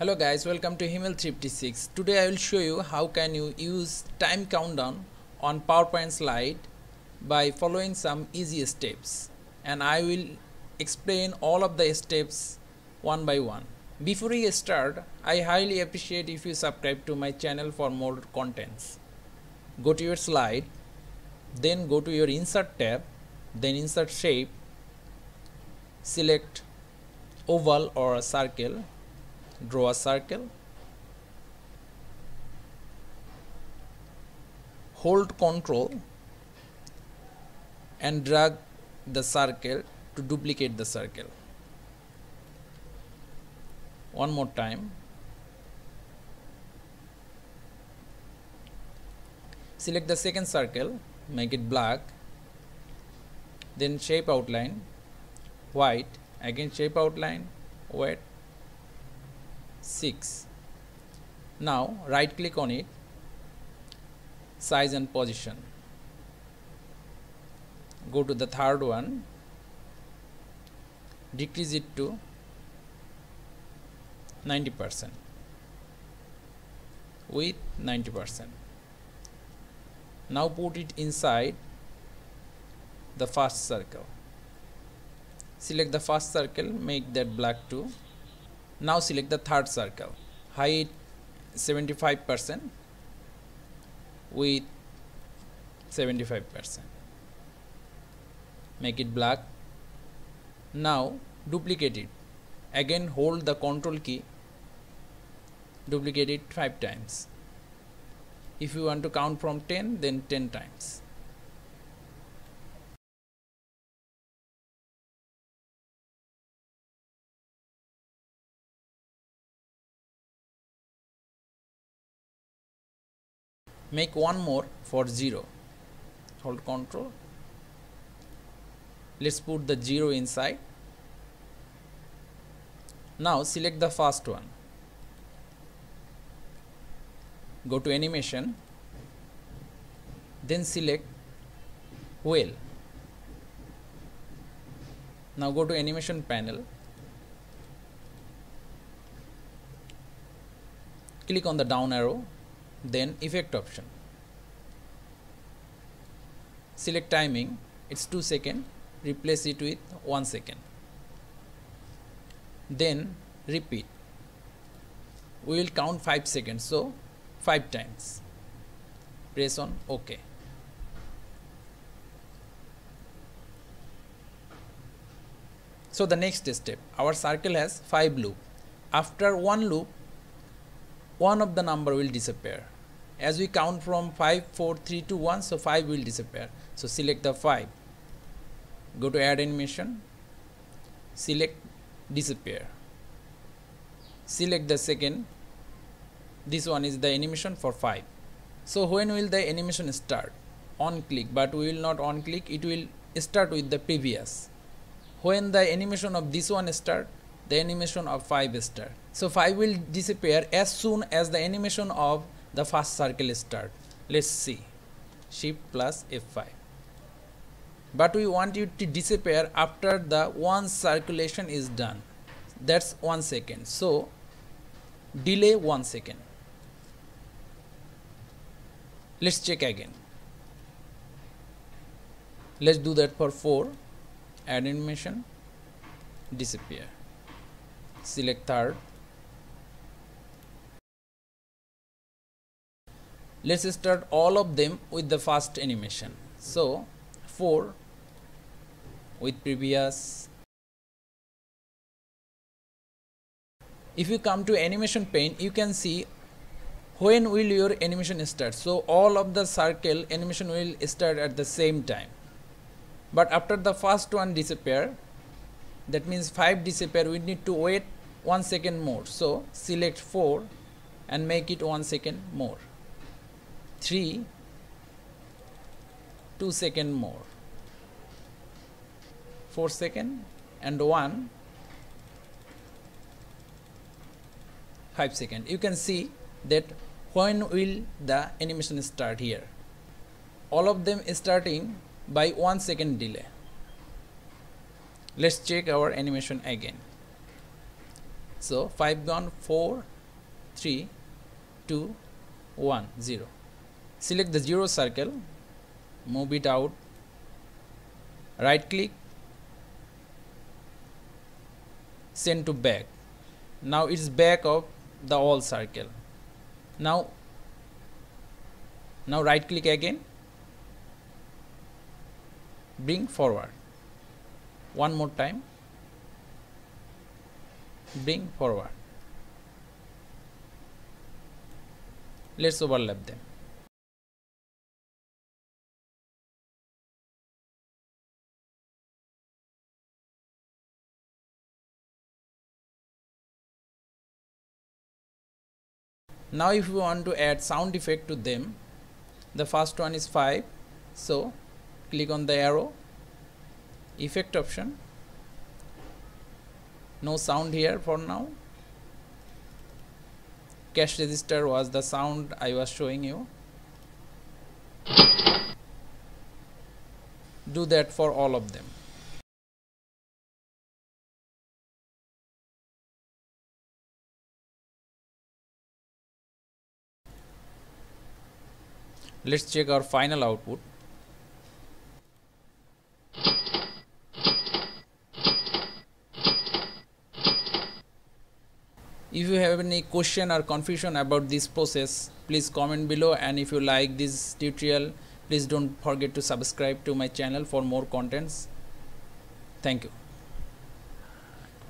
Hello guys, welcome to Himel356. Today I will show you how can you use time countdown on PowerPoint slide by following some easy steps and I will explain all of the steps one by one. Before we start, I highly appreciate if you subscribe to my channel for more contents. Go to your slide, then go to your insert tab, then insert shape, select oval or circle draw a circle. Hold control and drag the circle to duplicate the circle. One more time. Select the second circle make it black then shape outline white again shape outline white 6 now right click on it. Size and position. Go to the third one. Decrease it to 90 percent. With 90 percent. Now put it inside the first circle. Select the first circle make that black too now select the third circle. Height 75% width 75% make it black. Now duplicate it. Again hold the control key. Duplicate it 5 times. If you want to count from 10 then 10 times make one more for 0 hold control. Let's put the 0 inside. Now select the first one. Go to animation. Then select wheel. Now go to animation panel. Click on the down arrow then effect option. Select timing it's 2 second replace it with 1 second. Then repeat. We will count 5 seconds so 5 times. Press on ok. So the next step our circle has 5 loop. After one loop one of the number will disappear. As we count from 5 4 3 2 1 so 5 will disappear. So select the 5 go to add animation. Select disappear. Select the second. This one is the animation for 5 so when will the animation start? On click but we will not on click. It will start with the previous. When the animation of this one start the animation of 5 start so 5 will disappear as soon as the animation of the first circle start. Let's see. Shift plus F5 but we want it to disappear after the one circulation is done. That's one second. So delay one second. Let's check again. Let's do that for 4 add animation. Disappear. Select third let's start all of them with the first animation. So 4 with previous. If you come to animation pane you can see when will your animation start. So all of the circle animation will start at the same time. But after the first one disappear that means 5 disappear we need to wait 1 second more. So select 4 and make it 1 second more 3 2 second more. 4 second and 1 5 second. You can see that when will the animation start here? All of them starting by 1 second delay. Let's check our animation again. So 5 gone 4 3 2 1 0 select the zero circle move it out right click send to back. Now it's back of the all circle. Now now right click again bring forward. One more time bring forward. Let's overlap them now if you want to add sound effect to them the first one is 5 so click on the arrow. Effect option. No sound here for now. Cash register was the sound I was showing you. Do that for all of them let's check our final output. If you have any question or confusion about this process please comment below. And if you like this tutorial please don't forget to subscribe to my channel for more contents. Thank you